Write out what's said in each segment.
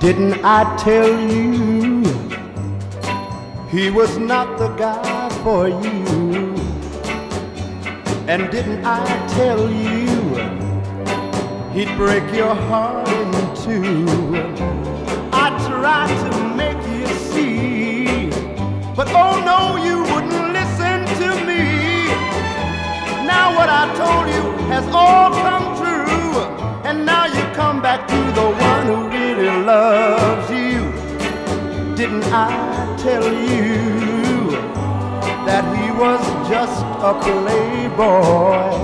Didn't I tell you he was not the guy for you? And didn't I tell you he'd break your heart in two? I tried to make you see, but oh no, you wouldn't listen to me. Now what I told you has all come true, and now you come back to the one who really loves you. Didn't I tell you that he was just a playboy?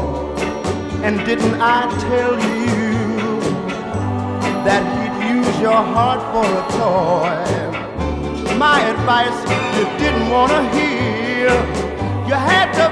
And didn't I tell you that he'd use your heart for a toy? My advice you didn't want to hear. You had to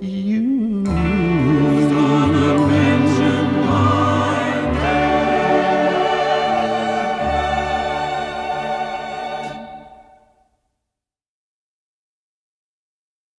you.